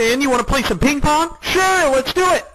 man, you want to play some ping pong? Sure, let's do it.